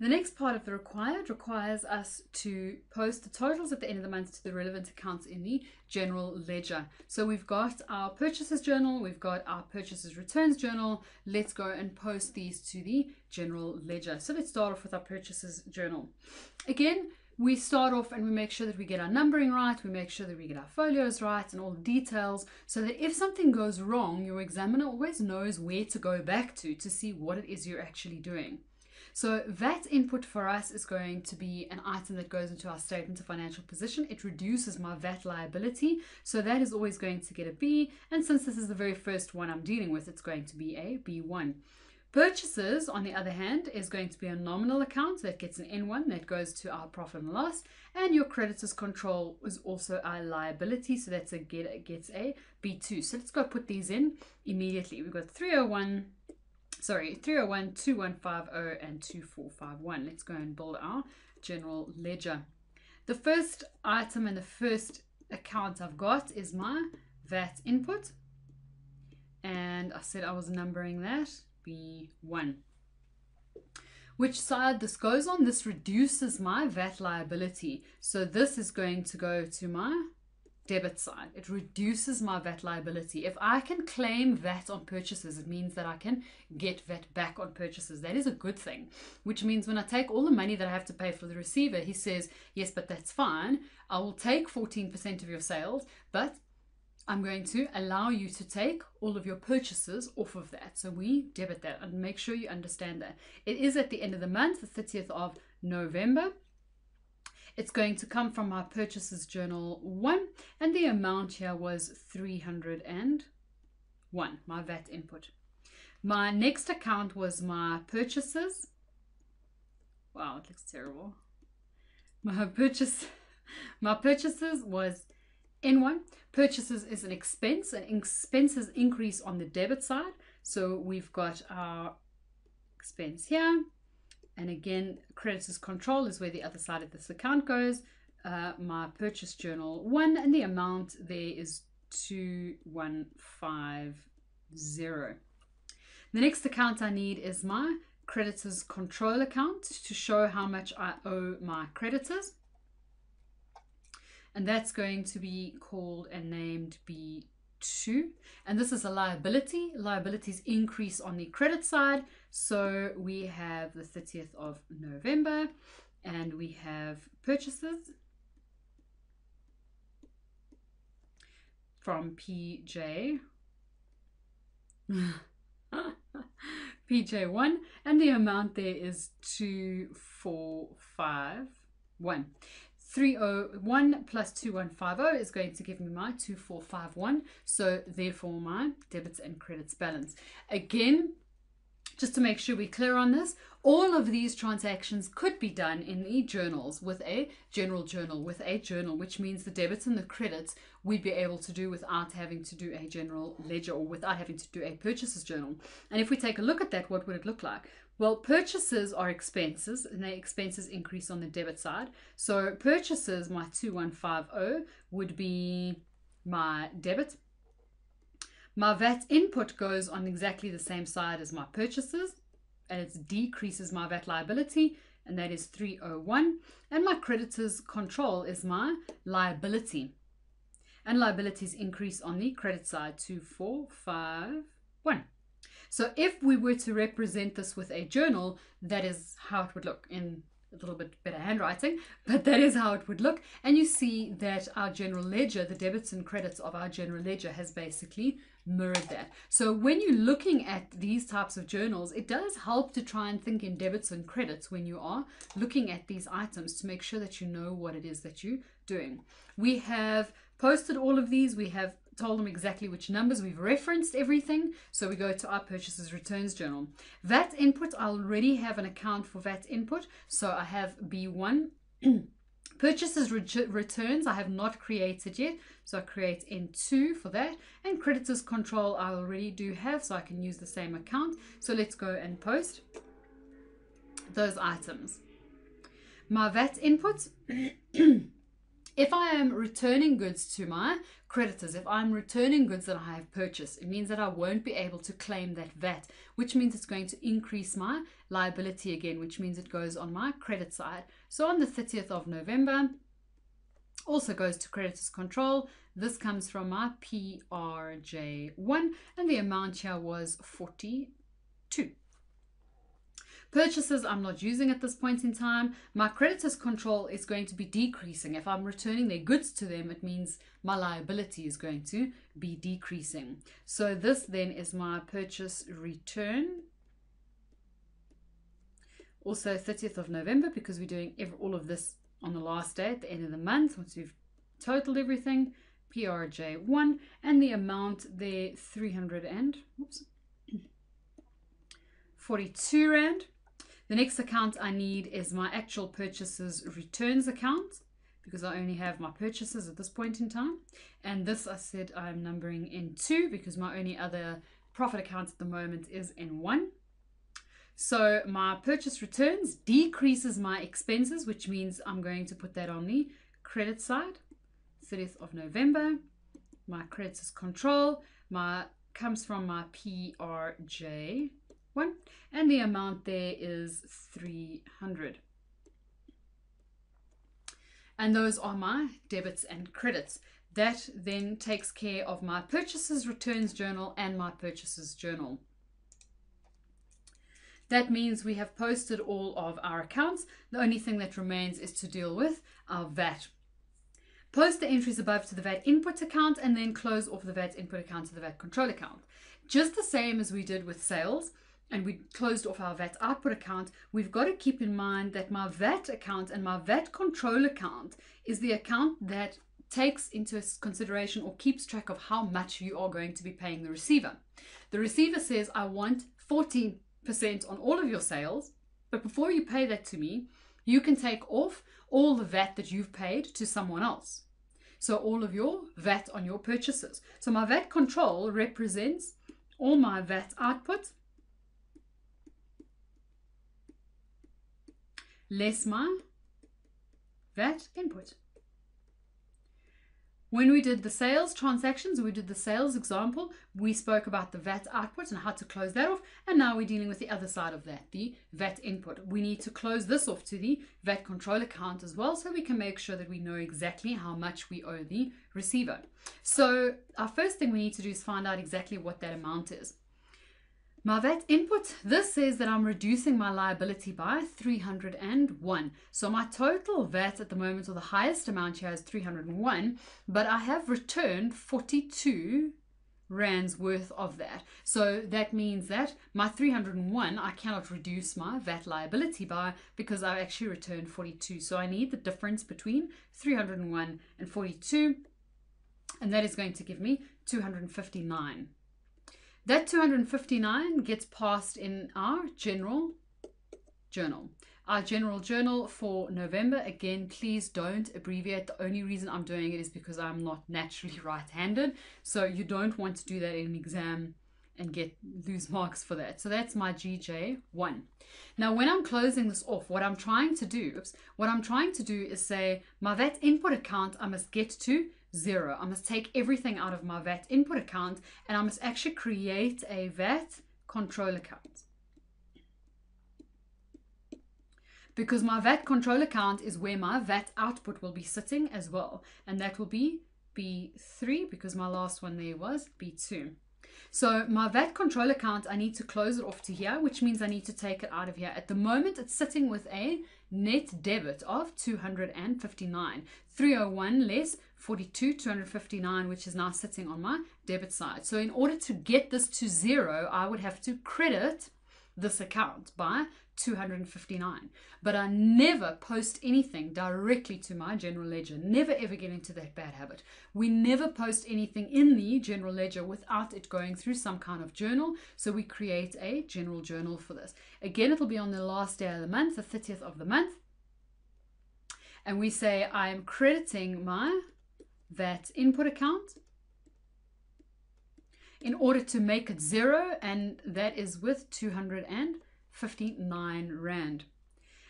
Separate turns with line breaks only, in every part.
The next part of the required requires us to post the totals at the end of the month to the relevant accounts in the general ledger. So we've got our purchases journal, we've got our purchases returns journal. Let's go and post these to the general ledger. So let's start off with our purchases journal. Again, we start off and we make sure that we get our numbering right, we make sure that we get our folios right and all the details so that if something goes wrong, your examiner always knows where to go back to to see what it is you're actually doing. So VAT input for us is going to be an item that goes into our statement of financial position. It reduces my VAT liability. So that is always going to get a B. And since this is the very first one I'm dealing with, it's going to be a B1. Purchases, on the other hand, is going to be a nominal account that gets an N1 that goes to our profit and loss, and your creditors control is also a liability, so that's a get gets a B2. So let's go put these in immediately. We've got 301 sorry, 301, 2150, and 2451. Let's go and build our general ledger. The first item and the first account I've got is my VAT input. And I said I was numbering that B1. Which side this goes on, this reduces my VAT liability. So this is going to go to my debit side. It reduces my VAT liability. If I can claim VAT on purchases, it means that I can get VAT back on purchases. That is a good thing, which means when I take all the money that I have to pay for the receiver, he says, Yes, but that's fine. I will take 14% of your sales, but I'm going to allow you to take all of your purchases off of that. So we debit that and make sure you understand that. It is at the end of the month, the 30th of November. It's going to come from our purchases journal one, and the amount here was 301, my VAT input. My next account was my purchases. Wow, it looks terrible. My purchase, my purchases was N1. Purchases is an expense, and expenses increase on the debit side. So we've got our expense here and again, creditors control is where the other side of this account goes. Uh, my purchase journal one and the amount there is 2150. The next account I need is my creditors control account to show how much I owe my creditors. And that's going to be called and named B two. And this is a liability. Liabilities increase on the credit side. So we have the 30th of November and we have purchases from PJ. PJ1 and the amount there is 2451. 301 plus 2150 is going to give me my 2451. So therefore my debits and credits balance. Again, just to make sure we're clear on this, all of these transactions could be done in the journals with a general journal, with a journal, which means the debits and the credits we'd be able to do without having to do a general ledger or without having to do a purchases journal. And if we take a look at that, what would it look like? Well, purchases are expenses, and the expenses increase on the debit side. So purchases, my 2150 would be my debit. My VAT input goes on exactly the same side as my purchases, and it decreases my VAT liability, and that is 301. And my creditors control is my liability. And liabilities increase on the credit side, to 451. So if we were to represent this with a journal, that is how it would look in a little bit better handwriting, but that is how it would look. And you see that our general ledger, the debits and credits of our general ledger has basically mirrored that. So when you're looking at these types of journals, it does help to try and think in debits and credits when you are looking at these items to make sure that you know what it is that you're doing. We have posted all of these. We have told them exactly which numbers. We've referenced everything. So we go to our purchases returns journal. VAT input, I already have an account for VAT input. So I have B1. Purchases re- returns I have not created yet, so I create N2 for that. And creditors control I already do have, so I can use the same account. So let's go and post those items. My VAT inputs If I am returning goods to my creditors, if I'm returning goods that I have purchased, it means that I won't be able to claim that VAT, which means it's going to increase my liability again, which means it goes on my credit side. So on the 30th of November, also goes to creditors control. This comes from my PRJ1 and the amount here was 42. Purchases I'm not using at this point in time. My creditors control is going to be decreasing. If I'm returning their goods to them, it means my liability is going to be decreasing. So this then is my purchase return. Also 30th of November because we're doing all of this on the last day at the end of the month once we've totaled everything. PRJ1 and the amount there 300 and oops, 42 rand the next account I need is my actual purchases returns account because I only have my purchases at this point in time. And this I said I'm numbering N2 because my only other profit account at the moment is N1. So my purchase returns decreases my expenses, which means I'm going to put that on the credit side. 30th of November, my creditors control, my comes from my PRJ one. And the amount there is 300 and those are my debits and credits. That then takes care of my purchases returns journal and my purchases journal. That means we have posted all of our accounts. The only thing that remains is to deal with our VAT. Post the entries above to the VAT input account and then close off the VAT input account to the VAT control account. Just the same as we did with sales and we closed off our VAT output account, we've got to keep in mind that my VAT account and my VAT control account is the account that takes into consideration or keeps track of how much you are going to be paying the receiver. The receiver says, I want 14% on all of your sales, but before you pay that to me, you can take off all the VAT that you've paid to someone else. So all of your VAT on your purchases. So my VAT control represents all my VAT output less my VAT input. When we did the sales transactions, we did the sales example, we spoke about the VAT output and how to close that off. And now we're dealing with the other side of that, the VAT input. We need to close this off to the VAT control account as well, so we can make sure that we know exactly how much we owe the receiver. So our first thing we need to do is find out exactly what that amount is. My VAT input, this says that I'm reducing my liability by 301. So my total VAT at the moment, or the highest amount here is 301, but I have returned 42 rands worth of that. So that means that my 301, I cannot reduce my VAT liability by because I've actually returned 42. So I need the difference between 301 and 42, and that is going to give me 259. That 259 gets passed in our general journal. Our general journal for November, again, please don't abbreviate. The only reason I'm doing it is because I'm not naturally right-handed. So you don't want to do that in an exam and get lose marks for that. So that's my GJ1. Now, when I'm closing this off, what I'm trying to do, oops, what I'm trying to do is say my VAT input account I must get to zero. I must take everything out of my VAT input account and I must actually create a VAT control account. Because my VAT control account is where my VAT output will be sitting as well. And that will be B3 because my last one there was B2. So my VAT control account, I need to close it off to here, which means I need to take it out of here. At the moment, it's sitting with a net debit of 259. 301 less 42, 259, which is now sitting on my debit side. So in order to get this to zero, I would have to credit this account by 259. But I never post anything directly to my general ledger. Never ever get into that bad habit. We never post anything in the general ledger without it going through some kind of journal. So we create a general journal for this. Again, it'll be on the last day of the month, the 30th of the month. And we say I am crediting my VAT input account in order to make it zero, and that is with 259 Rand.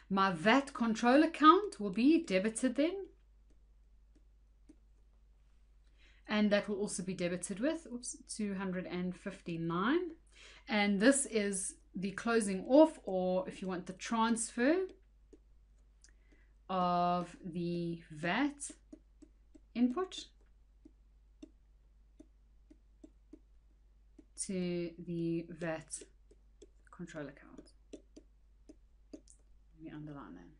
My VAT control account will be debited then and that will also be debited with oops, 259. And this is the closing off, or if you want the transfer of the VAT input to the VAT control account. Let me underline that.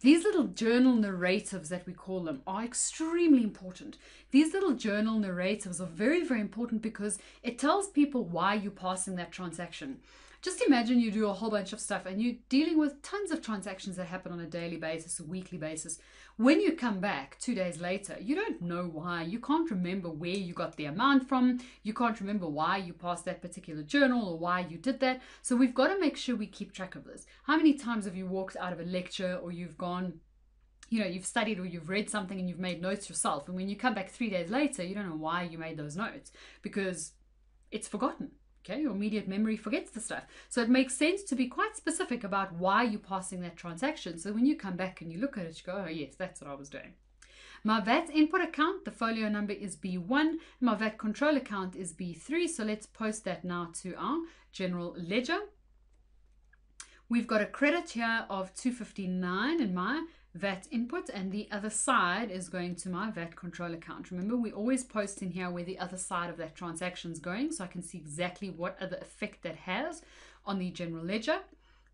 These little journal narratives that we call them are extremely important. These little journal narratives are very, very important because it tells people why you're passing that transaction. Just imagine you do a whole bunch of stuff and you're dealing with tons of transactions that happen on a daily basis, a weekly basis. When you come back two days later, you don't know why. You can't remember where you got the amount from. You can't remember why you passed that particular journal or why you did that. So we've got to make sure we keep track of this. How many times have you walked out of a lecture or you've gone you know you've studied or you've read something and you've made notes yourself and when you come back three days later you don't know why you made those notes because it's forgotten Okay, your immediate memory forgets the stuff. So it makes sense to be quite specific about why you're passing that transaction. So when you come back and you look at it, you go, oh, yes, that's what I was doing. My VAT input account, the folio number is B1. My VAT control account is B3. So let's post that now to our general ledger. We've got a credit here of 259 in my VAT input and the other side is going to my VAT control account. Remember, we always post in here where the other side of that transaction is going so I can see exactly what other effect that has on the general ledger.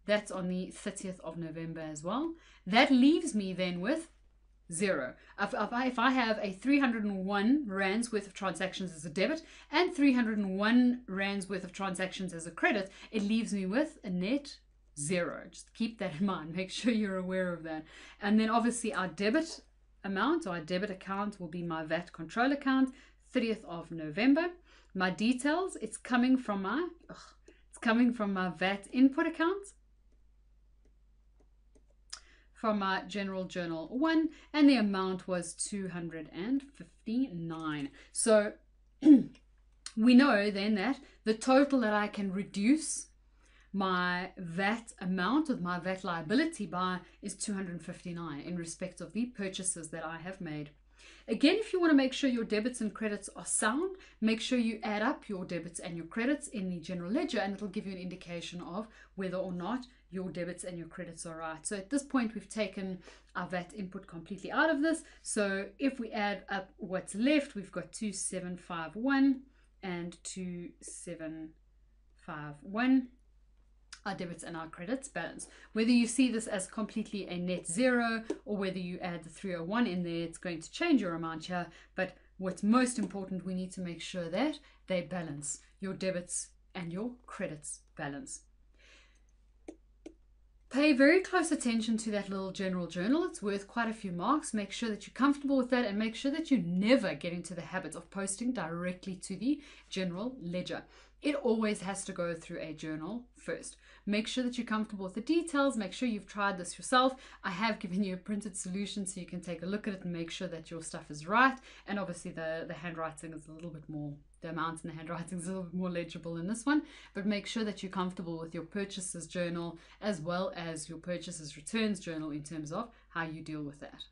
That's on the 30th of November as well. That leaves me then with zero. If, if, I, if I have a 301 rands worth of transactions as a debit and 301 rands worth of transactions as a credit, it leaves me with a net zero. Just keep that in mind. Make sure you're aware of that. And then obviously our debit amount or our debit account will be my VAT control account, 30th of November. My details, it's coming from my ugh, it's coming from my VAT input account from my general journal 1 and the amount was 259 so we know then that the total that I can reduce my VAT amount of my VAT liability by is 259 in respect of the purchases that I have made. Again, if you want to make sure your debits and credits are sound, make sure you add up your debits and your credits in the general ledger and it'll give you an indication of whether or not your debits and your credits are right. So at this point, we've taken our VAT input completely out of this. So if we add up what's left, we've got 2751 and 2751 our debits and our credits balance. Whether you see this as completely a net zero or whether you add the 301 in there, it's going to change your amount here. But what's most important, we need to make sure that they balance. Your debits and your credits balance. Pay very close attention to that little general journal. It's worth quite a few marks. Make sure that you're comfortable with that and make sure that you never get into the habit of posting directly to the general ledger. It always has to go through a journal first. Make sure that you're comfortable with the details. Make sure you've tried this yourself. I have given you a printed solution so you can take a look at it and make sure that your stuff is right. And obviously the, the handwriting is a little bit more, the amounts in the handwriting is a little more legible in this one. But make sure that you're comfortable with your purchases journal as well as your purchases returns journal in terms of how you deal with that.